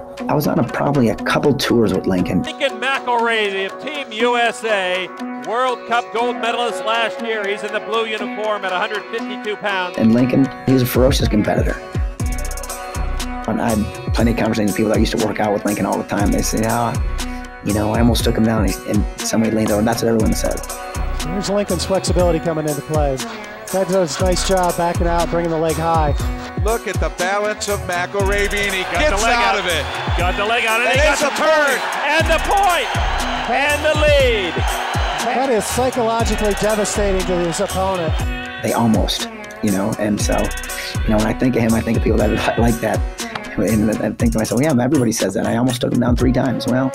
I was on a, probably a couple tours with Lincoln. Lincoln McIlravy of Team USA, World Cup gold medalist last year. He's in the blue uniform at 152 pounds. And Lincoln, he's a ferocious competitor. And I had plenty of conversations with people that used to work out with Lincoln all the time. They say, ah, oh, you know, I almost took him down. And somebody leaned over, and that's what everyone said. Here's Lincoln's flexibility coming into play. That does a nice job backing out, bringing the leg high. Look at the balance of McIlravy, and he got gets out, out, of it. Got the leg out, and, and he got the turn. And the point. And the lead. That is psychologically devastating to his opponent. They almost, you know, and so, you know, when I think of him, I think of people that like that. And I think to myself, yeah, everybody says that. I almost took him down three times. Well,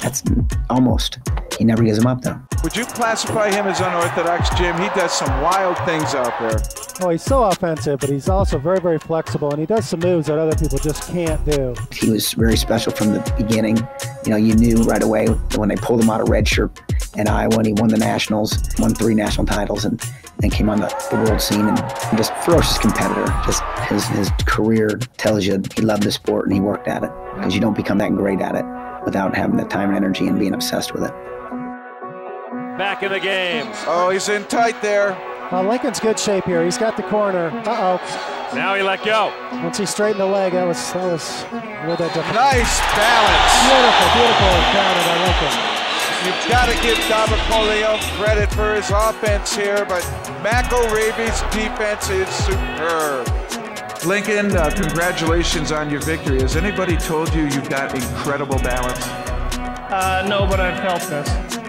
that's almost. He never gives him up, though. Would you classify him as unorthodox, Jim? He does some wild things out there. Oh, he's so offensive, but he's also very, very flexible, and he does some moves that other people just can't do. He was very special from the beginning. You know, you knew right away when they pulled him out of redshirt in Iowa, and he won the nationals, won three national titles, and then came on the, the world scene, and just ferocious competitor. Just his his career tells you he loved the sport and he worked at it because you don't become that great at it without having the time and energy and being obsessed with it back in the game. Oh, he's in tight there. Well, Lincoln's good shape here. He's got the corner. Uh-oh. Now he let go. Once he straightened the leg, that was that was where that difference. Nice balance. Beautiful, beautiful counter by Lincoln. You've got to give Dabacolio credit for his offense here, but McIlravy's defense is superb. Lincoln, uh, congratulations on your victory. Has anybody told you you've got incredible balance? Uh, no, but I've felt this.